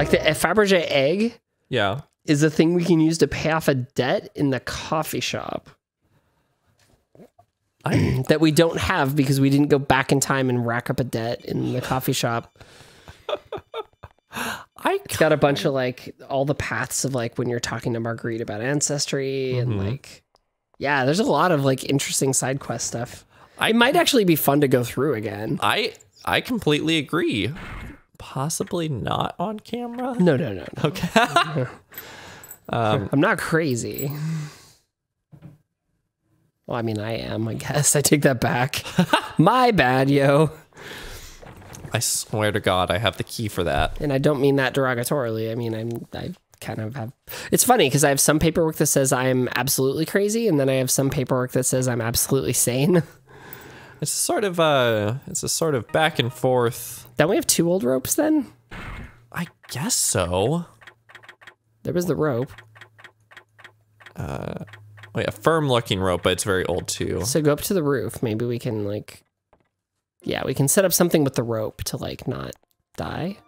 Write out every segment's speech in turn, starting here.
Like the a Fabergé egg Yeah. is a thing we can use to pay off a debt in the coffee shop I that we don't have because we didn't go back in time and rack up a debt in the coffee shop. I It's got a bunch of like all the paths of like when you're talking to Marguerite about ancestry and Mhm. like yeah, there's a lot of like interesting side quest stuff. I It might actually be fun to go through again. I I completely agree. Possibly not on camera. No, no, no, no. Okay. um, I'm not crazy. Well, I mean, I am. I guess I take that back. My bad, yo. I swear to God, I have the key for that. And I don't mean that derogatorily. I mean, I'm I kind of have. It's funny because I have some paperwork that says I'm absolutely crazy, and then I have some paperwork that says I'm absolutely sane. It's sort of uh it's a sort of back and forth. Don't we have two old ropes then? I guess so. There was the rope. Uh, Wait, a firm looking rope, but it's very old too. So go up to the roof. Maybe we can like, yeah, we can set up something with the rope to like not die.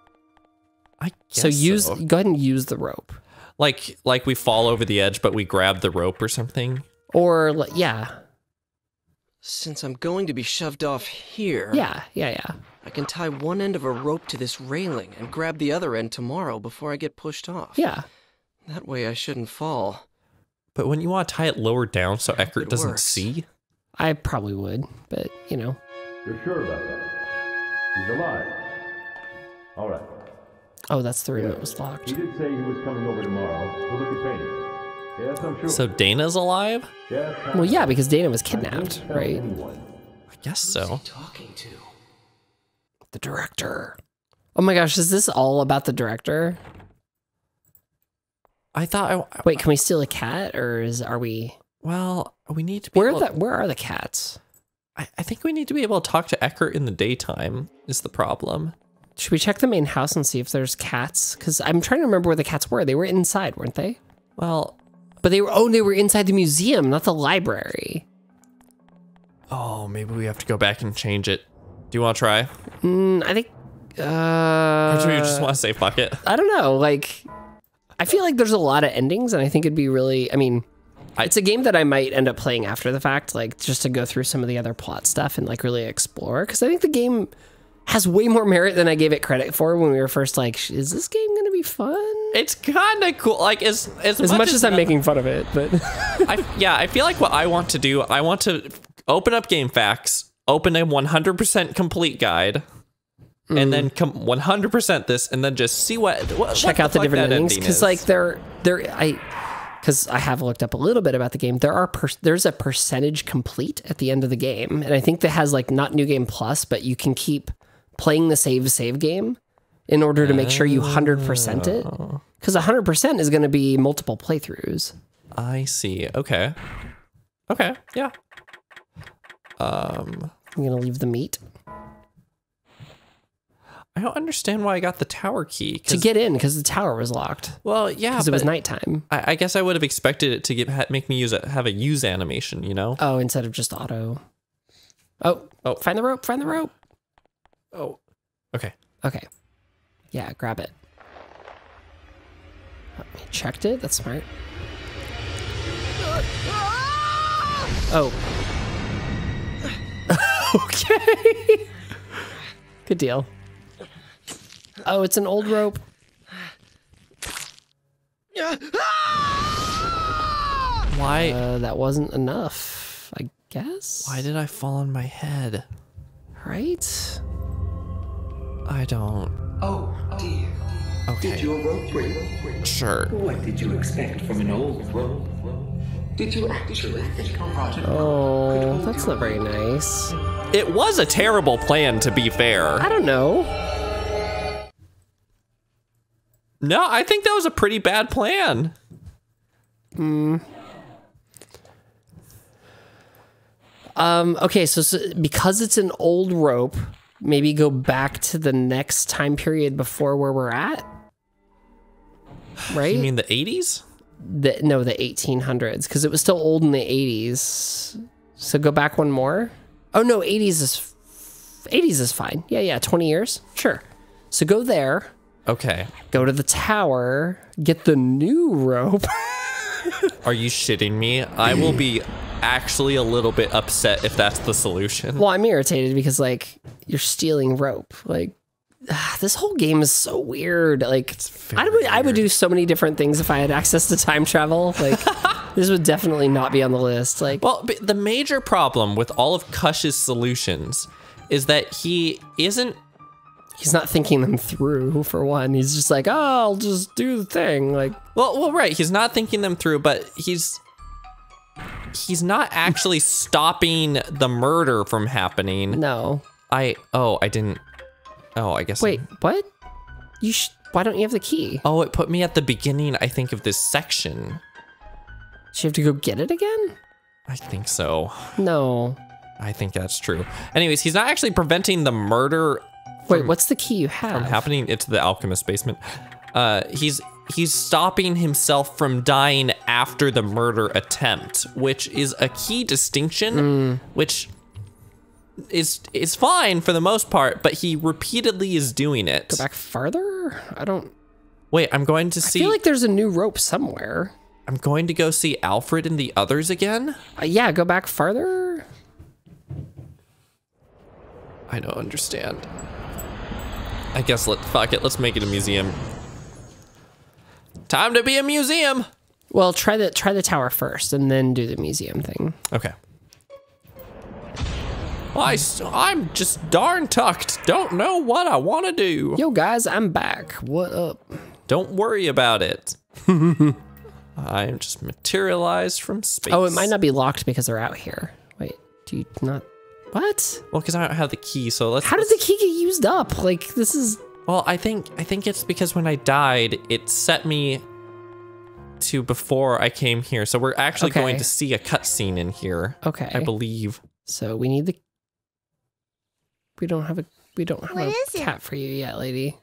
I guess so use so. go ahead and use the rope, like like we fall over the edge, but we grab the rope or something. or yeah, Since I'm going to be shoved off here, yeah, yeah, yeah. I can tie one end of a rope to this railing and grab the other end tomorrow before I get pushed off. Yeah. That way I shouldn't fall. But when you want to tie it lower down so Eckart It doesn't works. see, I probably would, but you know, You're sure about that? He's alive. All right. oh, that's the room that was locked. He did say he was coming over tomorrow to look at paintings. Yes, I'm sure. so Dana's alive. Well, yeah, because Dana was kidnapped, tell right? anyone. I guess Who's so. he talking to? The director. Oh my gosh, is this all about the director? I thought. I, Wait, can we steal a cat, or is are we? well, we need to. Be Where are able, the Where are the cats? I, I think we need to be able to talk to Eckart in the daytime. Is the problem? Should we check the main house and see if there's cats? Because I'm trying to remember where the cats were. They were inside, weren't they? Well, But they were. Oh, they were inside the museum, not the library. oh, maybe we have to go back and change it. Do you want to try? Mm, I think. Uh, or do you just want to say fuck it? I don't know. Like, I feel like there's a lot of endings, and I think it'd be really. I mean, I- it's a game that I might end up playing after the fact, like just to go through some of the other plot stuff and like really explore. Because I think the game has way more merit than I gave it credit for when we were first like, is this game going to be fun? It's kind of cool. Like as as, As much as I'm making fun of it, but I, yeah, I feel like what I want to do, I want to open up GameFAQs, open a 100% complete guide, and mm. then come 100% this, and then just see what, what check what out the, fuck different endings ending because like there there I because I have looked up a little bit about the game. There are per, there's a percentage complete at the end of the game, and I think that has like not new game plus, but you can keep playing the save save game in order to make sure you hundred percent it. Because hundred percent is going to be multiple playthroughs. I see. Okay. Okay. Yeah. Um, I'm going to leave the meat I don't understand why I got the tower key. to get in because the tower was locked well, yeah, because it was nighttime. I, I guess I would have expected it to get ha- make me use a have a use animation. You know? Oh, instead of just auto. Oh, Oh. find the rope! Find the rope! Oh. Okay. Okay. Yeah, grab it. Oh, he checked it. That's smart. Oh. okay. Good deal. Oh, it's an old rope. Why? Uh, that wasn't enough, I guess. why did I fall on my head? Right? I don't. Oh dear. Okay. Did your rope break? Sure. What did you expect from an old rope? Did you actually think a rotten Oh, that's not very nice. It was a terrible plan, to be fair. I don't know. No, I think that was a pretty bad plan. Hmm. Um, okay, so, so because it's an old rope, maybe go back to the next time period before where we're at. Right? You mean the 80s? the, no, the 1800s, because it was still old in the 80s. So go back one more. Oh no, 80s is 80s is fine. Yeah, yeah, 20 years. Sure. So go there. Okay. Go to the tower, get the new rope. Are you shitting me? I will be actually a little bit upset if that's the solution. well, I'm irritated because like you're stealing rope. Like ah, this whole game is so weird. Like I would I would do so many different things if I had access to time travel. Like this would definitely not be on the list. Like Well, but the major problem with all of Kusch's solutions is that he isn't he's not thinking them through for one. He's just like, oh, I'll just do the thing. Like well, well, right. He's not thinking them through, but he's he's not actually stopping the murder from happening. no. I oh, I didn't. Oh, I guess. Wait, what? You sh- why don't you have the key? Oh, it put me at the beginning. I think of this section. Should you have to go get it again? I think so. No. I think that's true. Anyways, he's not actually preventing the murder Wait, what's the key you have? from happening into the alchemist basement. Uh, he's he's stopping himself from dying after the murder attempt, which is a key distinction, which is is fine for the most part, but he repeatedly is doing it. Go back farther? I don't. Wait, I'm going to see I feel like there's a new rope somewhere. I'm going to go see Alfred and the others again. Uh, yeah, go back farther. I don't understand. I guess let fuck it. Let's make it a museum. Time to be a museum. Well, try the try the tower first, and then do the museum thing. Okay. I, I'm just darn tucked. Don't know what I want to do. Yo, guys, I'm back. What up? Don't worry about it. I am just materialized from space. Oh, it might not be locked because they're out here. Wait, do you not? What? Well, because I don't have the key, so let's. How did the key get used up? Like this is. Well, I think I think it's because when I died, it set me to before I came here. So we're actually Okay. going to see a cutscene in here. Okay. I believe. So we need the. We don't have a. We don't have What a is it? cat for you yet, lady.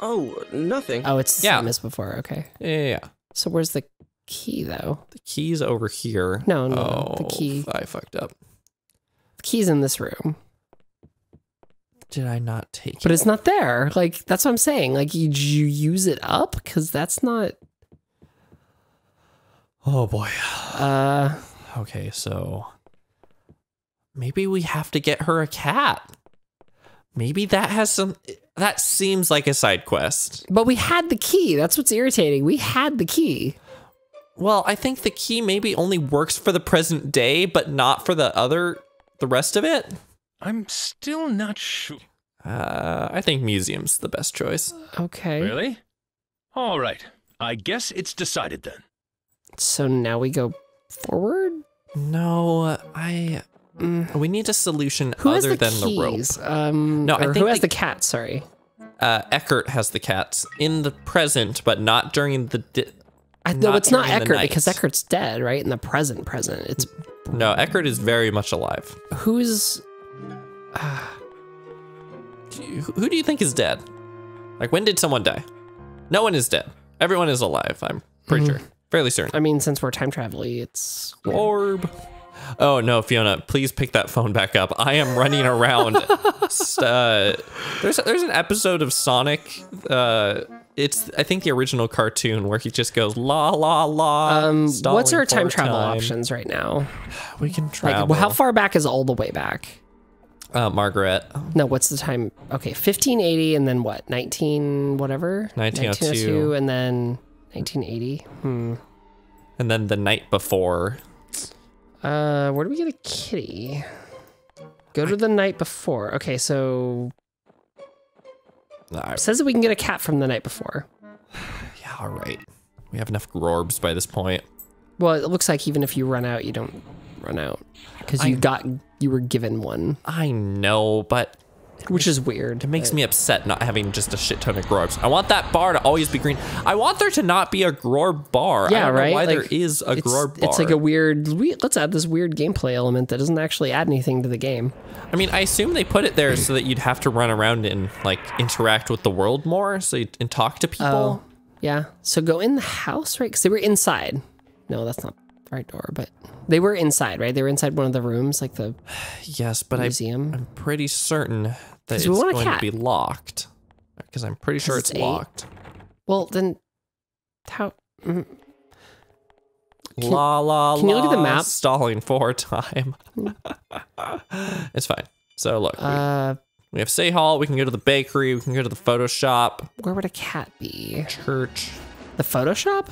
Oh, nothing. Oh, it's the Yeah. same as before. Okay. Yeah, yeah, yeah. So where's the key though? The key's over here. No, no, no, the Oh, key- I fucked up. The key's in this room, Did I not take but it? it's not there. Like that's what I'm saying. Like you, you use it up because that's not. Oh boy. Uh, Okay, so maybe we have to get her a cat. Maybe that has some. That seems like a side quest. but we had the key. That's what's irritating. We had the key. Well, I think the key maybe only works for the present day, but not for the other, the rest of it. I'm still not sure. Uh, I think museum's the best choice. Okay. Really? All right. I guess it's decided then. So now we go forward. No, I. We need a solution Who other the than the rope. Um, No, I think who has the- the cat? Sorry. Uh, Eckart has the cats in the present, but not during the. Di- I, no, Not it's not Eckart because. Eckart's dead, right? In the present, present. It's no, Eckart is very much alive. who's Do you- Who do you think is dead? Like, when did someone die? No one is dead. Everyone is alive. I'm pretty Mm-hmm. sure. Fairly certain. I mean, since we're time traveling, it's Orb. Oh no, Fiona! Please pick that phone back up. I am running around. Uh, there's there's an episode of Sonic. Uh, it's I think the original cartoon where he just goes la la la. um. What's our time travel time. options right now? We can Like, travel. well, how far back is all the way back? Uh, Margaret. No, what's the time? Okay, 1580 and then what? 19 whatever? 1902. and then 1980. Hmm. And then the night before. Uh, where do we get a kitty? Go to the night before. Okay, so says that we can get a cat from the night before. yeah, all right. We have enough Grorbs by this point. Well, it looks like even if you run out, you don't run out because you I- got you were given one, I know, but which is weird. It makes me upset not having just a shit ton of Grorbs. I want that bar to always be green. I want there to not be a Grorb bar. I Yeah, don't know right. why there Like, is a it's, Grorb bar. It's like a weird. We, let's add this weird gameplay element that doesn't actually add anything to the game. I mean, I assume they put it there so that you'd have to run around and like interact with the world more, so you, and talk to people. Oh, yeah. So go in the house, right? Because they were inside. No, that's not the right door, but they were inside, right? They were inside one of the rooms, like the Yes, but I, museum. I'm pretty certain that it's we going to be locked. Because I'm pretty sure it's it's locked. Well, then how? mm, la la can you look at the map? Stalling for time. it's fine. So look, we, Uh, we have Say Hall. We can go to the bakery. We can go to the photo shop, where would a cat be? church, The Photoshop?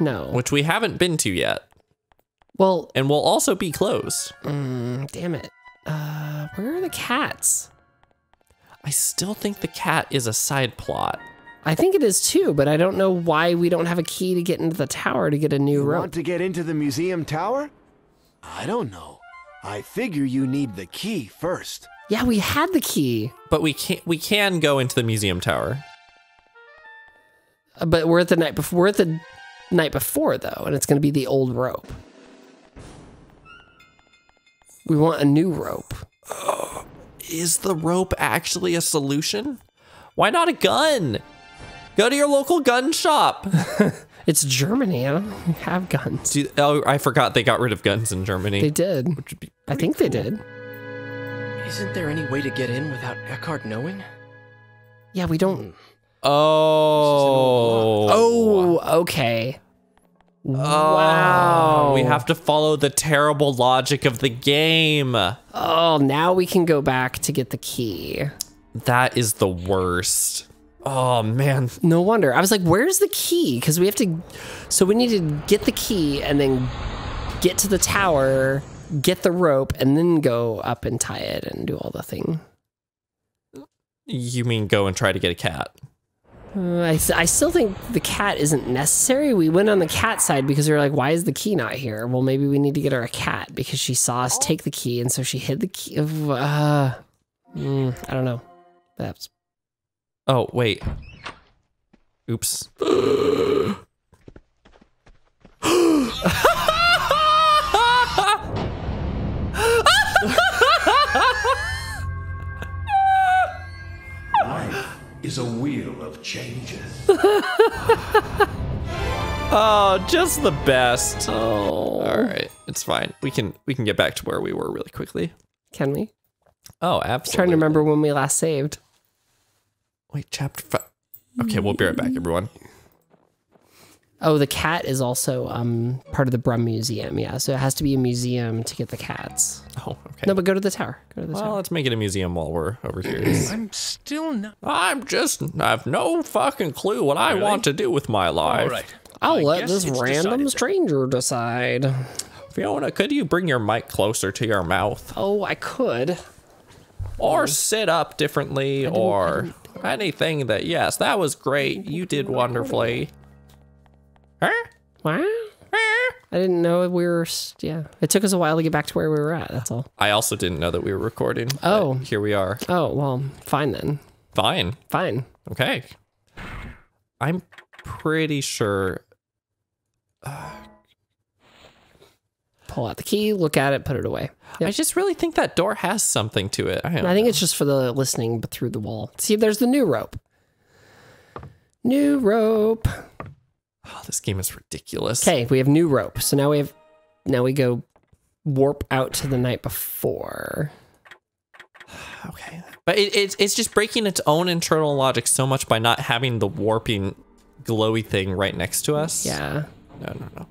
No. which we haven't been to yet, Well, and will also be closed. mm, damn it. Uh, where are the cats? I still think the cat is a side plot. I think it is too, but I don't know why we don't have a key to get into the tower to get a new You rope. want to get into the museum tower? I don't know. I figure you need the key first. Yeah, we had the key, But we can we can go into the museum tower. uh, but we're at the night before. We're at the night before though, and it's going to be the old rope. We want a new rope. Is the rope actually a solution? Why not a gun? Go to your local gun shop. It's Germany. I don't have guns. Do- oh, I forgot they got rid of guns in Germany. They did. Which would be I think they did. Isn't there any way to get in without Eckart knowing? Yeah, we don't. Hmm. Oh. Oh, okay. Oh. Wow. We have to follow the terrible logic of the game. Oh, now we can go back to get the key. That is the worst. Oh man. No wonder. I was like, where's the key? Because we have to. So we need to get the key and then get to the tower, get the rope, and then go up and tie it and do all the thing. You mean go and try to get a cat? Uh, I, I still think the cat isn't necessary. We went on the cat side because we were like, why is the key not here? Well, maybe we need to get her a cat because she saw us take the key and so she hid the key. Uh, mm, I don't know. That's Oh, wait. Oops. is a wheel of changes. Oh, just the best. oh. All right, it's fine. We can we can get back to where we were really quickly. Can we? Oh, absolutely. Trying to remember when we last saved. Wait, chapter five. Okay, we'll be right back, everyone. Oh, the cat is also um part of the Brum Museum. Yeah, so it has to be a museum to get the cats. Oh, okay. No, but go to the tower. Go to the well, tower. let's make it a museum while we're over here. I'm still not. I'm just I have no fucking clue what I want to do with my life. All right. I'll I let this random decided then. stranger decide. Fiona, could you bring your mic closer to your mouth? Oh, I could. Or sit up differently or anything that yes, that was great. You did wonderfully. I didn't know we were. Yeah, it took us a while to get back to where we were at. That's all. I also didn't know that we were recording. Oh. here we are. Oh well, fine then. Fine. Fine. Okay. I'm pretty sure. Uh, Pull out the key, look at it, put it away. I just really think that door has something to it. I, don't I think it's just for the listening, but through the wall. See, there's the new rope. New rope. Oh, this game is ridiculous. Okay, we have new rope. So now we have. Now we go warp out to the night before. Okay. But it, it's it's just breaking its own internal logic so much by not having the warping glowy thing right next to us. Yeah. No, no, no.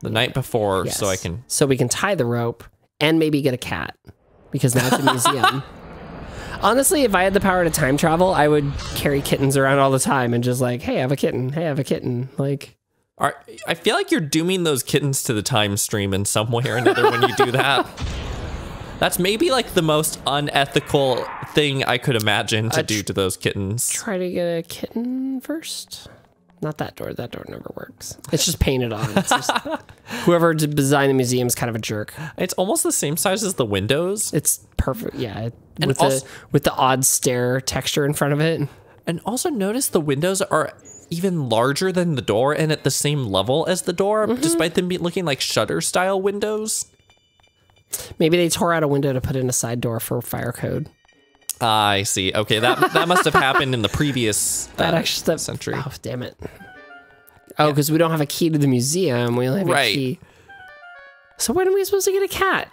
The night before, so I can. So we can tie the rope and maybe get a cat because now it's a museum. Honestly, if I had the power to time travel, I would carry kittens around all the time and just like, hey, I have a kitten. Hey, I have a kitten. Like, Are, I feel like you're dooming those kittens to the time stream in some way or another when you do that. That's maybe like the most unethical thing I could imagine to Uh, do to those kittens. try to get a kitten first. Not that door. That door never works. It's just painted on. It's just, whoever designed the museum is kind of a jerk. It's almost the same size as the windows. It's perfect. Yeah, And with also- the with the odd stair texture in front of it. And also notice the windows are even larger than the door and at the same level as the door, Mm-hmm. despite them be looking like shutter style windows. Maybe they tore out a window to put in a side door for fire code. I see. Okay, that that must have happened in the previous That uh, actually that, century. Oh damn it! Oh, because we don't have a key to the museum. We only have Right. a key. So when are we supposed to get a cat?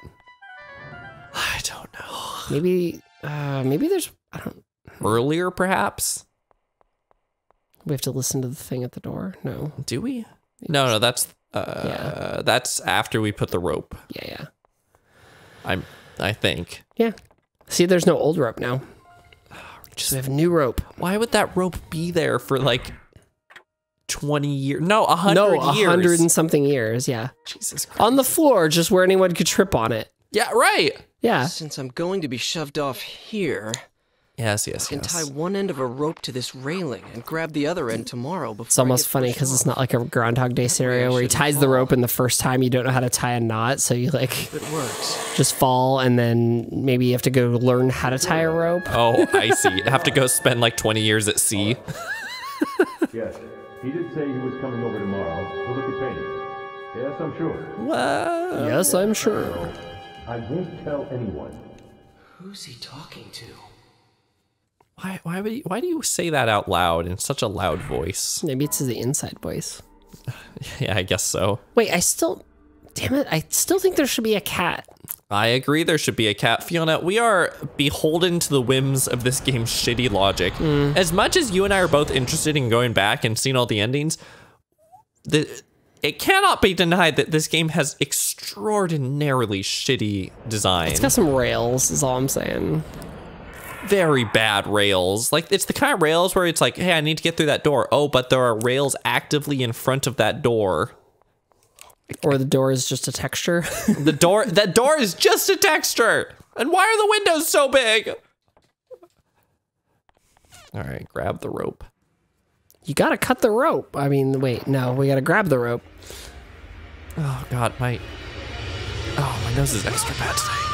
I don't know. Maybe, uh, maybe there's. I don't. earlier, perhaps. We have to listen to the thing at the door. No. Do we? No, no, that's uh, that's after we put the rope. Yeah, yeah, I'm, I think. yeah. See, there's no old rope now. Just we have new rope. Why would that rope be there for like twenty years? No, a hundred No, a years. hundred and something years. Yeah, Jesus Christ. on the floor, just where anyone could trip on it. Yeah, right. Yeah. Since I'm going to be shoved off here, Yes, yes, I can yes. tie one end of a rope to this railing and grab the other end tomorrow before It's almost funny because it's not like a Groundhog Day scenario where he ties the rope and the first time you don't know how to tie a knot, so you like It works. just fall and then maybe you have to go learn how to tie a rope. Oh, I see. Have to go spend like twenty years at sea. Yes, he did say he was coming over tomorrow to look at paintings. Yes, I'm sure. What? Yes, I'm sure. I won't tell anyone. Who's he talking to? Why? Why would? You, why do you say that out loud in such a loud voice? Maybe it's the inside voice. Yeah, I guess so. Wait, I still, damn it, I still think there should be a cat. I agree. There should be a cat. Fiona, we are beholden to the whims of this game's shitty logic. Hmm. As much as you and I are both interested in going back and seeing all the endings, the it cannot be denied that this game has extraordinarily shitty design. It's got some rails, is all I'm saying. Very bad rails. Like it's the kind of rails where it's like, hey, I need to get through that door. Oh, but there are rails actively in front of that door. Or the door is just a texture. The door that door is just a texture. And why are the windows so big? All right, grab the rope. you gotta cut the rope. I mean, wait, no, we gotta grab the rope. Oh god, my Oh, my nose is extra bad today.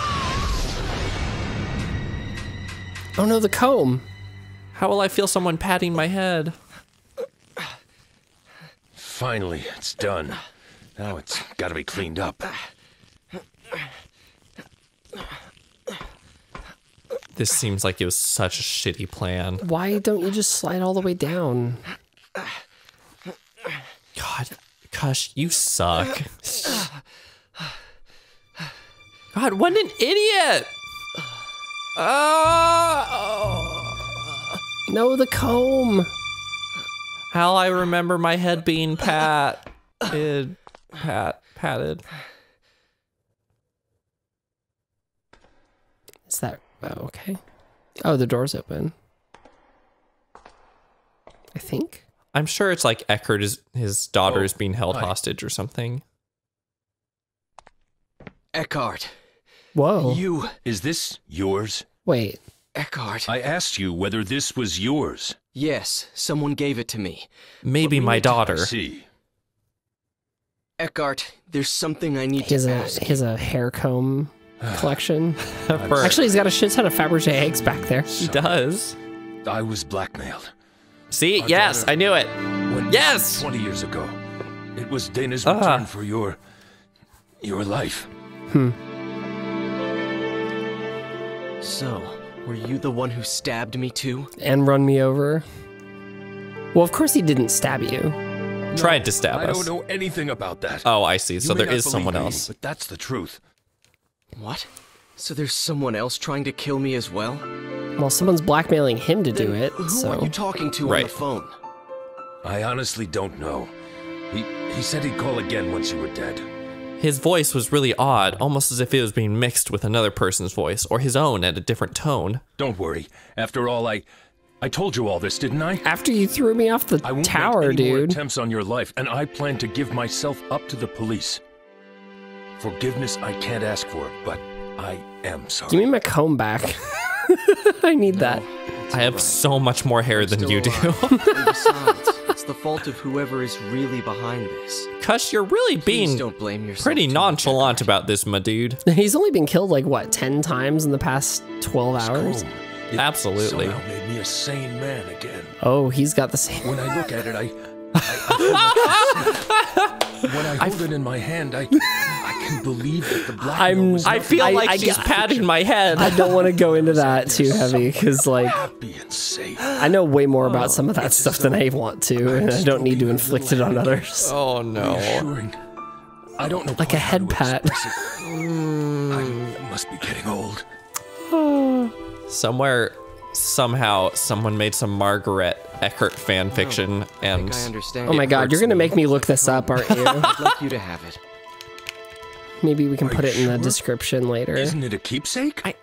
Oh no, the comb. How will I feel someone patting my head? Finally, it's done. Now it's gotta be cleaned up. This seems like it was such a shitty plan. Why don't you just slide all the way down? God, gosh, you suck. God, what an idiot! Oh, No, the comb. how I remember my head being pat, id, pat, patted. Is that oh, okay? Oh, the door's open. I think. I'm sure it's like Eckart is his daughter is oh, being held hostage or something. Eckart. Whoa. You. Is this yours? Wait. Eckart. I asked you whether this was yours. Yes, someone gave it to me. Maybe my daughter. See. Eckart, there's something I need He has to a ask. he has a hair comb collection. Actually, he's got a shit ton of Fabergé eggs back there. he does. I was blackmailed. See, Our yes, daughter I knew it. When Yes! 20 years ago. It was Dana's Ah. return for your. your life. So, were you the one who stabbed me too? And run me over. Well, of course he didn't stab you. Tried to stab I us. I don't know anything about that. Oh, I see. So You may there someone me, else. But that's the truth. What? So there's someone else trying to kill me as well? Well, someone's blackmailing him to do it. Who are So you talking to on the phone? I honestly don't know. He he said he'd call again once you were dead. His voice was really odd, almost as if it was being mixed with another person's voice or his own at a different tone. Don't worry. After all, I I told you all this, didn't I? after you threw me off the I won't tower, make any more attempts on your life, and I plan to give myself up to the police. Forgiveness I can't ask for, but I am sorry. Give me my comb back. I need that. I have so much more hair than you do. alive. And besides, it's the fault of whoever is really behind this. Kusch, you're really Please being don't blame yourself. pretty too much, nonchalant about this, my dude. He's only been killed like what, ten times in the past twelve hours? Comb, it Absolutely. Somehow made me a sane man again. Oh, he's got the same. When I look at it, I. I, I when I hold it in my hand, I, I can believe that the blackmail I'm- was I feel I- like I she's get- patting my head. I don't want to go into that too heavy because, like, happy and safe. I know way more about oh, some of that stuff than I want to, and I don't need to inflict it on others. oh no. Reassuring. I don't know. Like a head pat. Hmm. I must be getting old. Somewhere somehow someone made some Margaret Eckart fan oh, fiction I and think I understand. Oh my god, you're gonna make me look this up, aren't you? I'd like you to have it. Maybe we can Are put you it in the description later. Isn't it a keepsake? I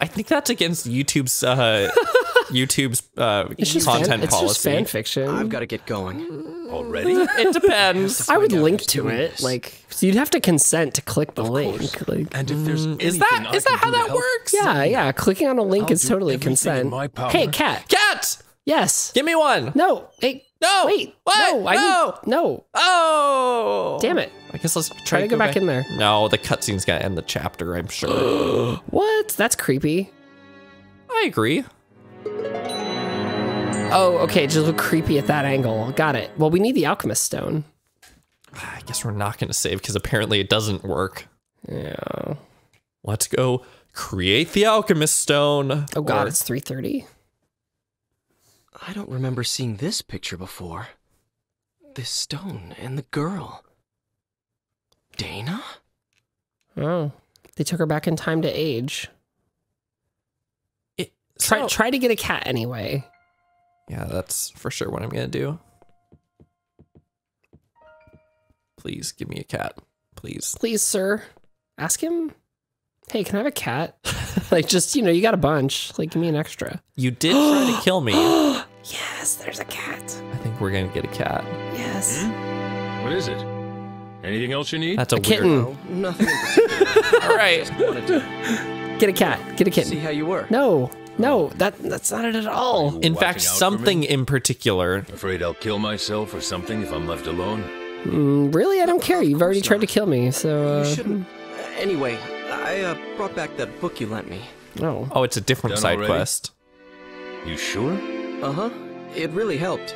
I think that's against YouTube's uh YouTube's uh It's just content fan, it's policy. just fan fiction. I've got to get going. Already? It depends. I would link to it. this. Like, so you'd have to consent to click the link. Like, And if there's is anything that I is that how that help- works? yeah, yeah. Clicking on a link I'll is totally consent. my power. Hey, cat. Cat, Yes. give me one. No. Hey. No. Wait. What? No. I No. need. No. Oh, Damn it. I guess let's try, Try to go back in there. No, the cutscene's gonna end the chapter. I'm sure. What? That's creepy. I agree. Oh, okay. Just look creepy at that angle. Got it. Well, we need the alchemist stone. I guess we're not gonna save because apparently it doesn't work. Yeah. Let's go create the alchemist stone. Oh god, Or- it's 3:30. I don't remember seeing this picture before. This stone and the girl. Dana? Oh. They took her back in time to age. it, Try try to get a cat anyway. Yeah, that's for sure what I'm gonna do. Please give me a cat. Please. Please, sir. Ask him. Hey, can I have a cat? like just, you know, you got a bunch. Like give me an extra. You did try to kill me. Yes, there's a cat. I think we're gonna get a cat. Yes. What is it? Anything else you need? That's a, A kitten. No, nothing. All right. Just wanted to Get a cat. Get a kitten. see kitten. how you were. No. No, that that's not it at all. In fact, out for me? something in particular. Afraid I'll kill myself or something if I'm left alone? Mm, really, I don't care. You've already tried to kill me, so You uh, shouldn't. Anyway, I uh, brought back that book you lent me. Oh. Oh, it's a different Done side already? quest. You sure? Uh huh. It really helped.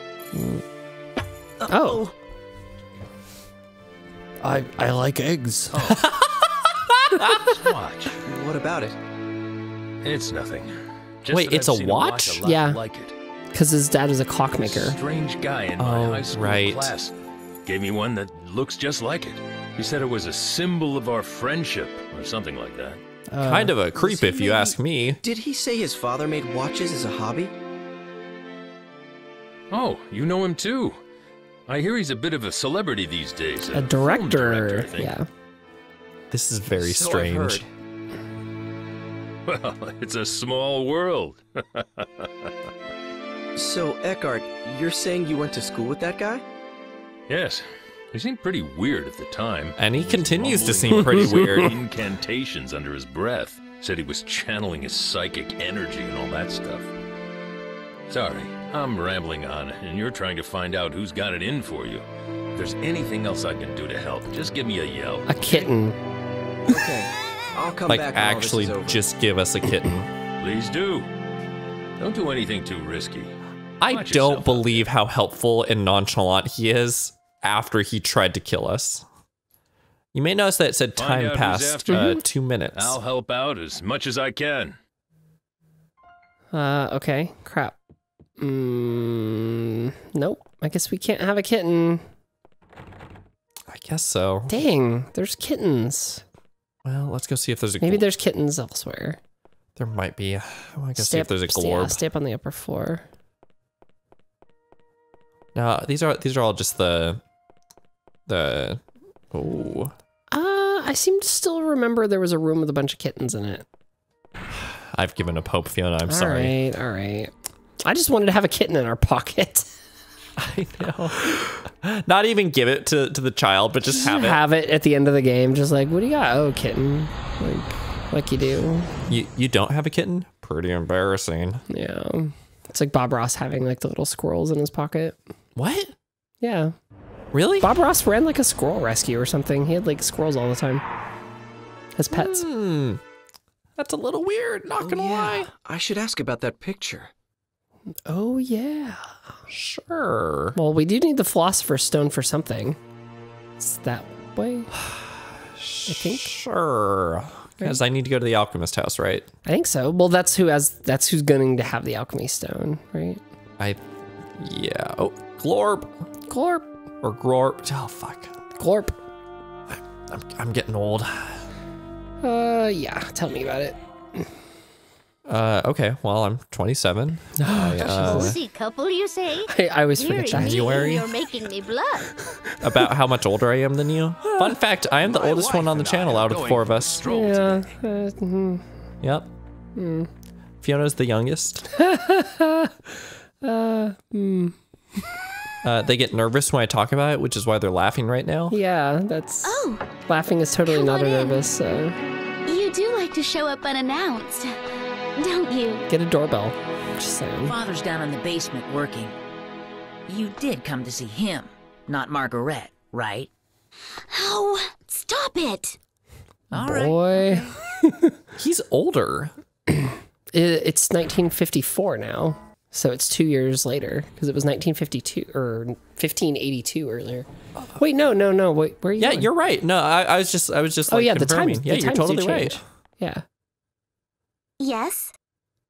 Oh. I I like eggs. Watch. What about it? It's nothing. Just Wait, it's I've a watch? lot Yeah. Like it. Because his dad was a clockmaker. Strange guy in my Oh, high school right. class gave me one that looks just like it. He said it was a symbol of our friendship or something like that. Uh, kind of a creep, if you ask me. Did he say his father made watches as a hobby? Oh, you know him too. I hear he's a bit of a celebrity these days. A film director. I think. yeah. This is very So strange. Well, it's a small world. So, Eckart, you're saying you went to school with that guy? yes, he seemed pretty weird at the time. And he continues to seem pretty weird. Incantations under his breath. Said he was channeling his psychic energy and all that stuff. Sorry, I'm rambling on, and you're trying to find out who's got it in for you. If there's anything else I can do to help, just give me a yell. A kitten. Okay. I'll come Like, back when all this actually, is over. just give us a kitten. Please do. Don't do anything too risky. I Watch don't believe how helpful and nonchalant he is after he tried to kill us. You may notice that it said Find time passed after uh, two minutes. I'll help out as much as I can. Uh, okay. Crap. Mm, nope. I guess we can't have a kitten. I guess so. Dang, there's kittens. Well, let's go see if there's a. Maybe there's kittens elsewhere. there might be. I want to see Stay if there's a up- stay- yeah, glorb. stay up on the upper floor. Now these are these are all just the the. Oh, Uh, I seem to still remember there was a room with a bunch of kittens in it. I've given up hope, Fiona. I'm All sorry. right, all right. I just wanted to have a kitten in our pocket. I know. Not even give it to, to the child, but just have it. have it at the end of the game. Just like, what do you got? Oh, kitten. Like, like you do. You you don't have a kitten? Pretty embarrassing. Yeah. It's like Bob Ross having like the little squirrels in his pocket. What? Yeah. Really? Bob Ross ran like a squirrel rescue or something. He had like squirrels all the time as pets. Hmm. That's a little weird. Not Oh, gonna yeah. lie. I should ask about that picture. Oh, yeah. Sure. Well, we do need the Philosopher's Stone for something. It's that way. I think. Sure. Because I need to go to the alchemist house, right? I think so. Well, that's who has. That's who's going to have the alchemy stone, right? I. Yeah. Oh, Glorb Glorp, or Glorb. Oh fuck. Glorp. I'm I'm getting old. Uh, yeah. Tell me about it. Uh, okay, well, I'm 27. I, uh, Cozy couple, you say? I, I always forget Dearie that. me, January. You're making me blush. about how much older I am than you. Fun fact, I am the oldest one on the channel out of the four of us. Yeah. uh, mhm. Yep. Fiona's the youngest. Uh, Uh, they get nervous when I talk about it, which is why they're laughing right now. Yeah, that's. Oh, Laughing is totally not a nervous. So you do like to show up unannounced, don't you? get a doorbell. Just saying. Father's down in the basement working. You did come to see him, not Margaret, right? Oh, stop it! All right. Boy, He's older. it's 1954 now, so it's two years later because it was 1952 or 1582 earlier. Wait, no, no, no. Wait, where are you? Yeah, going? you're right. No, I, I was just, I was just. Oh like, yeah, the confirming. times. Yeah, the you're times do totally right. change. Yeah. Yes?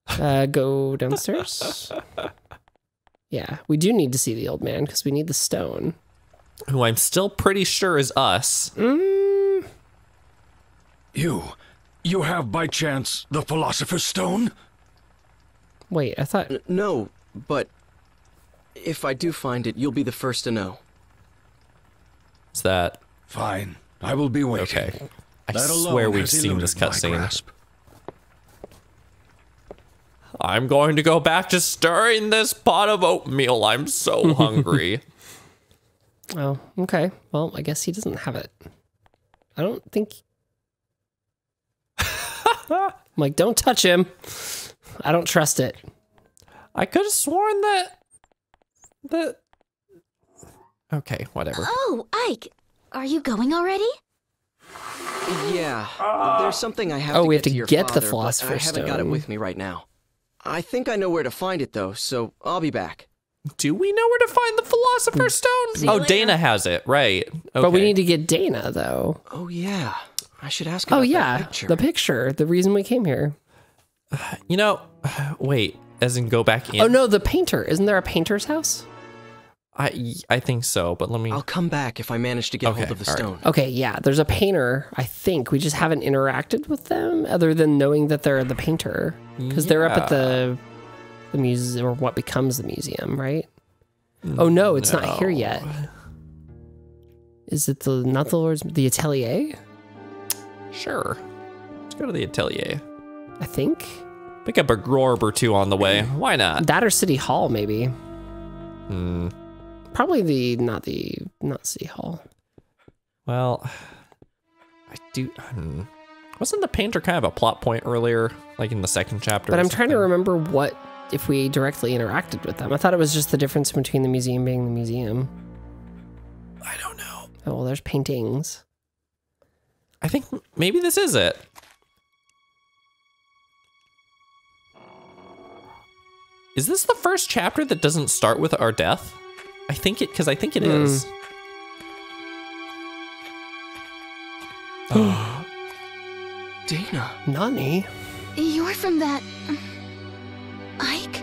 Uh, go downstairs. yeah, we do need to see the old man because we need the stone. Who I'm still pretty sure is us. Mm, You. You have by chance the Philosopher's Stone? Wait, I thought. N- no, but if I do find it, you'll be the first to know. Is that Fine. I will be waiting. okay? I That alone swear we've seen this cutscene. I'm going to go back to stirring this pot of oatmeal. I'm so hungry. Oh, okay. Well, I guess he doesn't have it. I don't think. I'm like, don't touch him. I don't trust it. I could have sworn that that. Okay, whatever. Oh, Eike, are you going already? Yeah, ah. there's something I have Oh, to we get have to your get the father, but Philosopher's I haven't got it with me right now. I think I know where to find it though, so I'll be back. Do we know where to find the Philosopher's mm. Stone? Oh, Dana has it, right? Okay. But we need to get Dana, though. Oh yeah, I should ask. Oh, about that yeah. picture. The picture. The reason we came here. You know, wait. As in, go back in. Oh, no, the painter. Isn't there a painter's house? I I think so, but let me. I'll come back if I manage to get Okay, hold of the all right. stone. Okay, yeah. There's a painter, I think. We just haven't interacted with them other than knowing that they're the painter. Because they're up at the the museum, or what becomes the museum, right? Oh, no, it's not here yet. Is it the, not the Lord's, the Atelier? Sure. Let's go to the atelier. I think. Pick up a grorb or two on the way. Why not? That or City Hall, maybe. Hmm. Probably the, not the, not City Hall. Well, I do. Hmm. Wasn't the painter kind of a plot point earlier, like in the second chapter? But I'm trying to remember what if we directly interacted with them. I thought it was just the difference between the museum being the museum. I don't know. Oh, well, there's paintings. I think maybe this is it. Is this the first chapter that doesn't start with our death? I think it, because I think it Hmm. is. Dana, Nani? You're from that. Eike?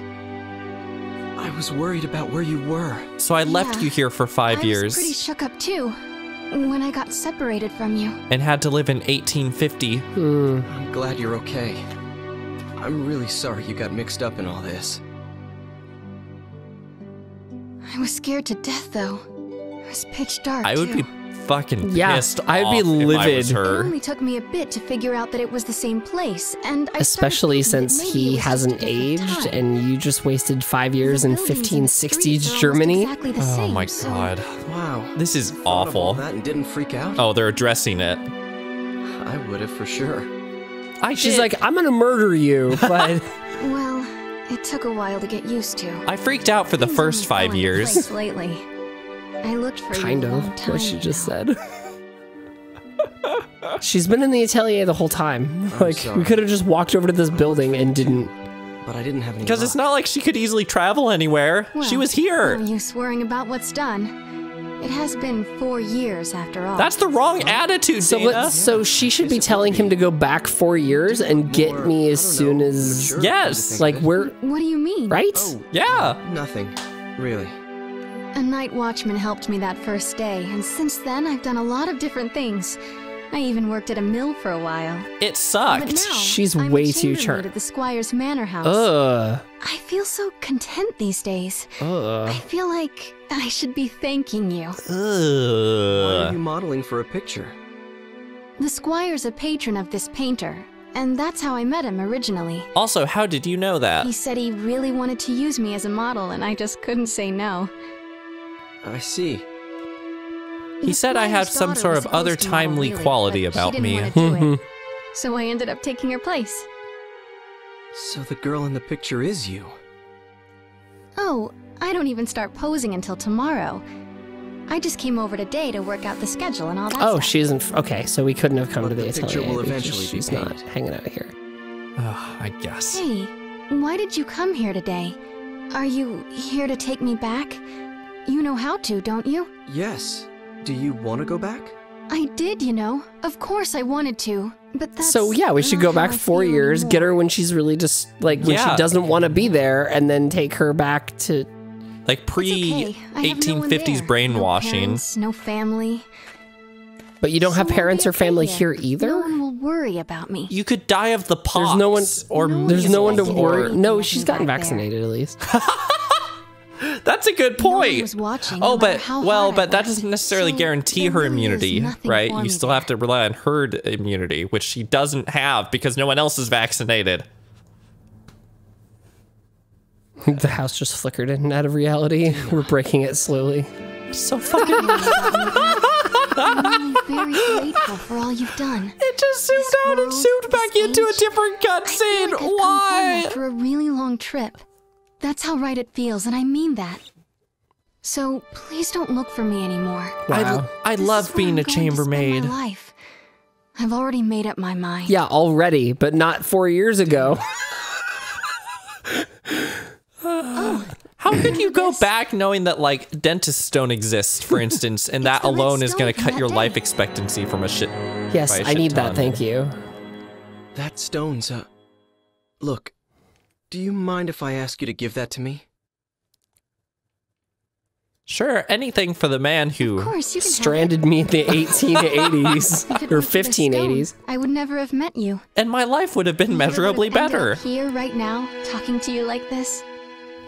I was worried about where you were. So I left you here for five I years was pretty shook up too when I got separated from you. and had to live in 1850. Hmm. I'm glad you're okay. I'm really sorry you got mixed up in all this. I was scared to death though. It was pitch dark. I would too. be fucking Yeah, pissed I'd be off if livid. It her. only took me a bit to figure out that it was the same place, and I Especially since he was just a hasn't aged time. and you just wasted five The years in buildings 1560s streets are almost Germany. Exactly the Oh same, my so- god. Wow. This is you thought of awful. that and didn't freak out? Oh, they're addressing it. I would have for sure. I She's did. like, I'm gonna murder you, but Well, it took a while to get used to. I freaked out for the Things first five years. Lately, I looked for kind you of time what she just said. She's been in the atelier the whole time. Like we could have just walked over to this building and didn't. But I didn't have any Because it's not like she could easily travel anywhere. she was here. No use worrying about what's done. It has been four years after all. That's the wrong attitude, So Dana. let's, so she should be telling him to go back four years and get me as soon as mature Yes, come to think like of it. we're What do you mean? right. Oh, yeah. nothing. Really. A night watchman helped me that first day, and since then I've done a lot of different things. I even worked at a mill for a while. It sucked. But sucked. now, She's I'm way too chambermaid at the Squire's Manor House. Ugh. I feel so content these days. Ugh. I feel like I should be thanking you. Ugh. Why are you modeling for a picture? The Squire's a patron of this painter, and that's how I met him originally. Also, how did you know that? He said he really wanted to use me as a model, and I just couldn't say no. I see. He said I had some sort of other supposed to model, timely really, quality but about me. wanna do it. So I ended up taking her place. So the girl in the picture is you. Oh, I don't even start posing until tomorrow. I just came over today to work out the schedule and all that Oh, stuff. she isn't. Okay, so we couldn't have come But to the, the picture atelier will because eventually be she's not hanging out here. Ugh, I guess. Hey, why did you come here today? Are you here to take me back? You know how to, don't you? Yes. Do you want to go back? I did, you know. Of course I wanted to, but that's So yeah, we should go back four feel years, get her when she's really just like when Yeah. she doesn't want to be there, and then take her back to. Like It's pre okay. I have no one 1850s. No brainwashing. parents, no family. But you don't have So I'll parents or family here either. No one will worry about me. You could die of the pox. There's no one. or No There's no one to measles worry. or- No, she's gotten back there. vaccinated at least. That's a good point. was watching, oh, but how well, but that doesn't necessarily So guarantee her immunity, right? You still there. have to rely on herd immunity, which she doesn't have because no one else is vaccinated. the house just flickered in and out of reality. We're breaking it slowly. So fucking. I'm really very grateful for all you've done. it just zoomed This out and zoomed back this into a age, different I feel cutscene. like I've come home Why? after a really long trip. That's how right it feels, and I mean that. So please don't look for me anymore. Wow. I, I love being a going to spend chambermaid. My life. I've already made up my mind. Yeah, already, but not four years ago. How could you go back knowing that like dentists don't exist, for instance, and that alone is going to cut your that life expectancy from a shit? yes, by a I shit need that. ton. Thank you. That stone's uh Look, do you mind if I ask you to give that to me? Sure, anything for the man who. Course, you can have it. Stranded me in the 1880s or weren't for the stone, 1580s. I would never have met you. And my life would have been Never measurably have better. here right now, talking to you like this.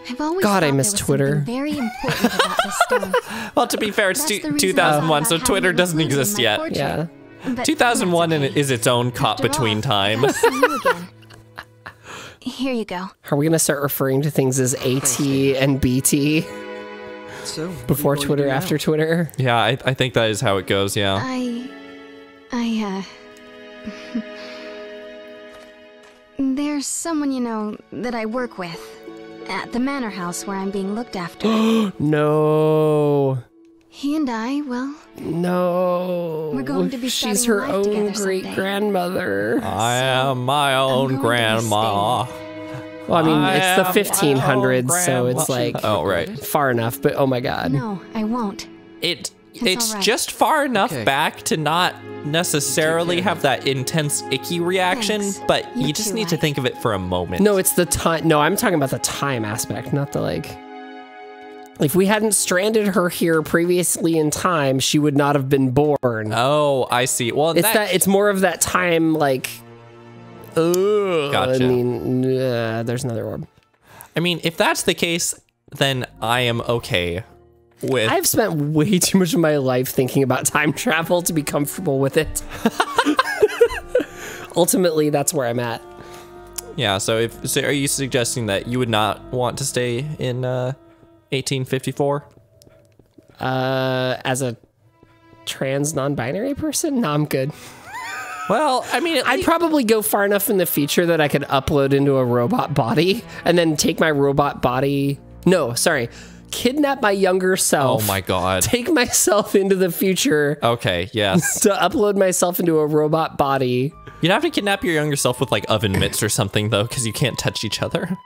I've always God, I miss Twitter. Very important about this stone. Well, to be fair, it's That's two- the reason I 2001, so Twitter doesn't it included in exist yet. portrait. Yeah. But 2001 and okay. is its own caught After between all, time. Here you go. Are we gonna start referring to things as AT and BT So, what are you before Twitter, do now? after Twitter? yeah, I, I think that is how it goes. Yeah. I. I, uh. There's someone, you know, that I work with at the manor house where I'm being looked after. No, he and I, well, no. We're going to be She's her life own great grandmother. I am my own grandma. Well, I mean, I it's the 1500s, my so it's like Oh, right. far enough. But oh my god, no, I won't. It It's it's alright. just far enough Okay. back to not necessarily have that intense icky reaction, Thanks. but you You're just too need to think of it for a moment. no, it's the time. No, I'm talking about the time aspect, not the like. If we hadn't stranded her here previously in time, she would not have been born. Oh, I see. Well, it's that, It's more of that time, like. Ugh, Gotcha. I mean, uh, there's another orb. I mean, if that's the case, then I am okay with. I've spent way too much of my life thinking about time travel to be comfortable with it. Ultimately, that's where I'm at. yeah. So, if so, are you suggesting that you would not want to stay in uh, 1854? Uh, as a trans non-binary person, no, I'm good. Well, I mean, I'd probably go far enough in the future that I could upload into a robot body and then take my robot body. No, sorry, kidnap my younger self. oh my god. Take myself into the future Okay. Yes. to upload myself into a robot body. You'd have to kidnap your younger self with like oven mitts or something though, because you can't touch each other.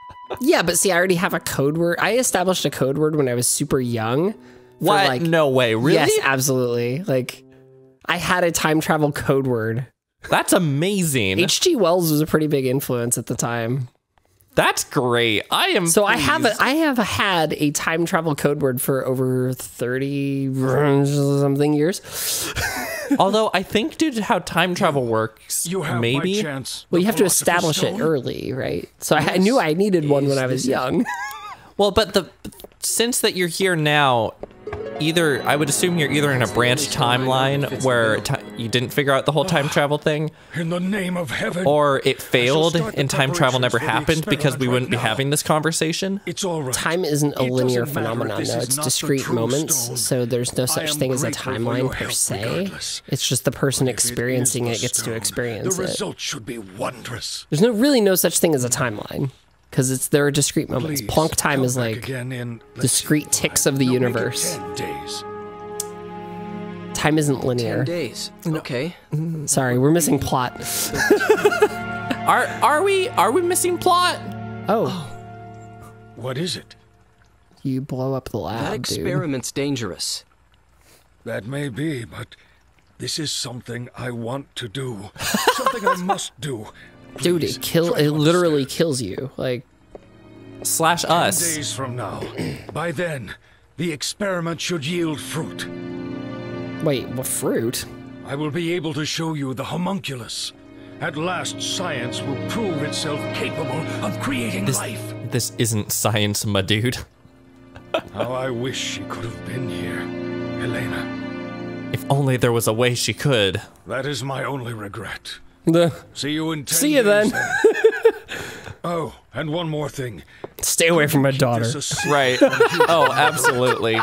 Yeah, but see, I already have a code word. I established a code word when I was super young. What? Like, no way. Really? Yes, absolutely. Like, I had a time travel code word. That's amazing. H.G. Wells was a pretty big influence at the time. That's great. I am. So I have pleased. a, I have had a time travel code word for over thirty something years. Although I think due to how time travel works, You have maybe by chance. Well, you have to Philosopher's establish it early, right? So I, I knew I needed one when I was young. Well, but the since that you're here now, either I would assume you're either in a branch timeline. Where ti you didn't figure out the whole time ah, travel thing, In the name of heaven. or it failed and time travel never preparations for the happened because we wouldn't be right now. having this conversation. it's all right. Time isn't a It linear doesn't matter if phenomenon, this though. It's discrete moments, stone. so there's no such thing as a timeline per se. regardless. It's just the person If it is experiencing the it gets to stone, experience The it. result should be wondrous. There's no really no such thing as a timeline because it's there are discrete moments. Please, Planck time is like again in, discrete ticks of the no, make it universe. 10 days. time isn't linear. Ten linear. days. Okay. Sorry, we're missing plot. Are are we are we missing plot? Oh. oh, What is it? you blow up the lab, That dude. experiment's dangerous. That may be, but this is something I want to do. something I must do. Dude, it kill it literally understand. kills you. Like Slash us. Ten us. days from now. By then, the experiment should yield fruit. Wait, what fruit? I will be able to show you the homunculus. At last, science will prove itself capable of creating This life. this isn't science, my dude. How I wish she could have been here, Helena. If only there was a way she could. That is my only regret. The See you in ten See you days, then. oh, and one more thing. stay away from my daughter. this a secret Right. Oh, absolutely.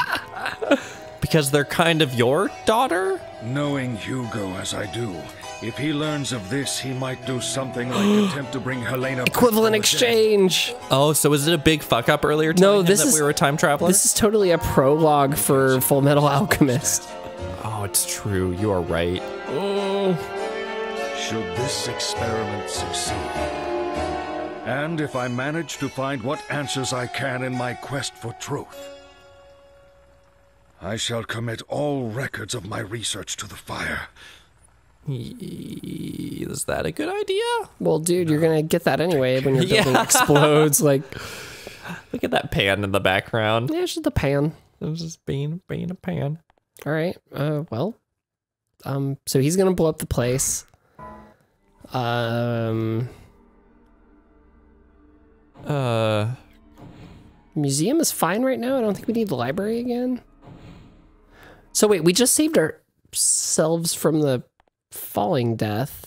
Because they're kind of your daughter? Knowing Hugo as I do, if he learns of this, he might do something like attempt to bring Helena back Equivalent from the dead. exchange. Oh, so is it a big fuck up earlier No, telling him this that is- we were time travelers? This is totally a prologue for Fullmetal Alchemist. Oh, it's true. You are right. Oh should this experiment succeed, and if I manage to find what answers I can in my quest for truth, I shall commit all records of my research to the fire. Is that a good idea? Well, dude, you're gonna get that anyway when your building Yeah. explodes. Like, Look at that pan in the background. yeah, it's just the pan. It was just being being a pan. All right. Uh, well, um, so he's gonna blow up the place. Um, Uh, museum is fine right now. I don't think we need the library again. So wait, we just saved ourselves from the falling death.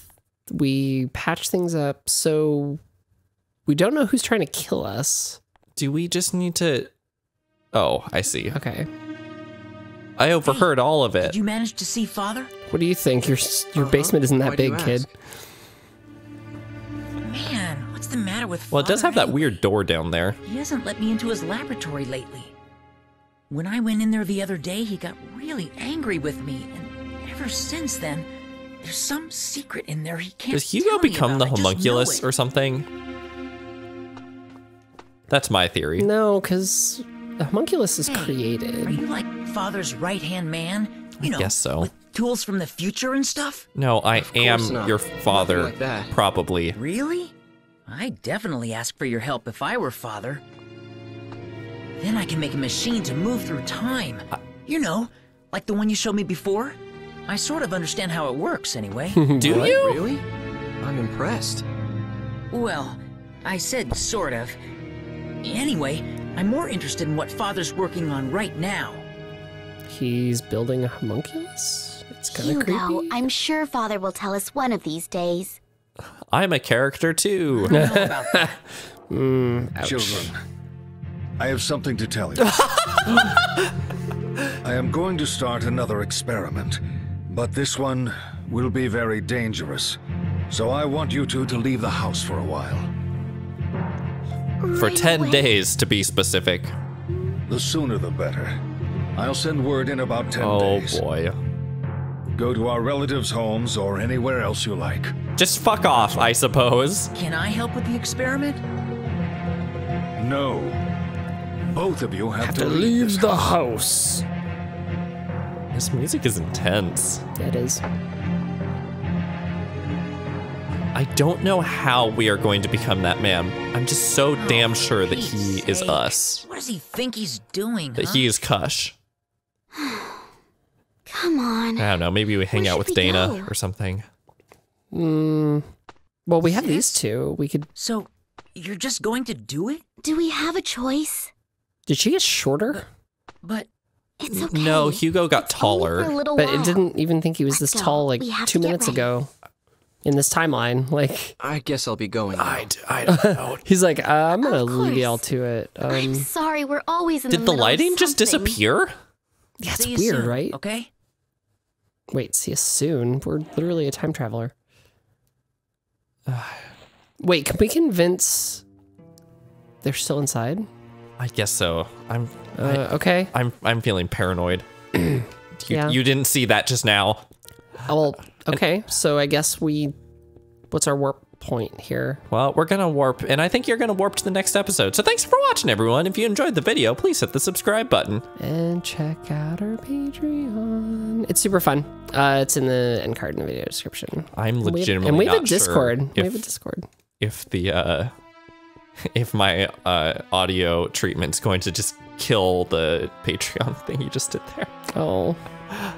We patched things up, so we don't know who's trying to kill us. do we just need to? Oh, I see. Okay. I overheard all of it. Did you manage to see Father? What do you think? Your your Uh-huh. basement isn't that Why big, kid. Man, what's the matter with Well, it does Father have that weird door down there. He hasn't let me into his laboratory lately. When I went in there the other day, he got really angry with me, and ever since then, there's some secret in there he can't. Does Hugo tell me become the about. I just homunculus or something? That's my theory. No, because the homunculus is Hey, created. Are you like Father's right hand man? You know, guess so. With tools from the future and stuff? No, I am not. your father. like. Probably. Really? I'd definitely ask for your help if I were Father. Then I can make a machine to move through time. Uh, you know, like the one you showed me before. I sort of understand how it works, anyway. Do What? you? Really? I'm impressed. well, I said sort of. Anyway, I'm more interested in what Father's working on right now. He's building a homunculus. It's kind of Hugo, creepy. I'm sure Father will tell us one of these days. I'm a character too. I don't know about that. Hmm, Children, I have something to tell you. I am going to start another experiment, but this one will be very dangerous. So I want you two to leave the house for a while. For Right 10 away. days, to be specific. The sooner the better. I'll send word in about 10 Oh days. Oh boy. Go to our relatives' homes or anywhere else you like. Just fuck off, I suppose. Can I help with the experiment? No. Both of you have, Have to, to leave leave the house. house. This music is intense. Yeah, it is. I don't know how we are going to become that man. I'm just so damn sure that he Pete's is us. What does he think he's doing? That huh? he is Kusch. Come on. I don't know. Maybe we hang Where out with Dana go? or something. Mm, well, we have these two. We could. So, you're just going to do it? Do we have a choice? Did she get shorter? But It's okay. No, Hugo got Only for a taller. little But while. it didn't even think he was this Let's go. tall like two minutes ready. ago in this timeline. Like I guess I'll be going. now. I, d- I don't know. he's like, uh, I'm gonna Of leave y'all to it. I'm Um, sorry, we're always in the Did the middle of lighting just disappear? yeah, it's weird, soon, right? Okay. Wait, see us soon. We're literally a time traveler. Wait, can we convince they're still inside? I guess so. I'm Uh, okay. I'm I'm feeling paranoid. you, Yeah. you didn't see that just now. Well, okay. So I guess we. What's our warp point here? Well, we're gonna warp, and I think you're gonna warp to the next episode. So thanks for watching, everyone. If you enjoyed the video, please hit the subscribe button. And check out our Patreon. It's super fun. Uh, it's in the end card in the video description. I'm And we have- and we have a not sure Discord. we have a Discord. If the uh, if my uh audio treatment's going to just kill the Patreon thing you just did there. Oh,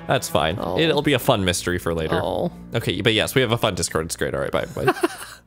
That's fine. Oh. It'll be a fun mystery for later. oh. Okay, but yes, we have a fun Discord. It's great. All right, bye. bye.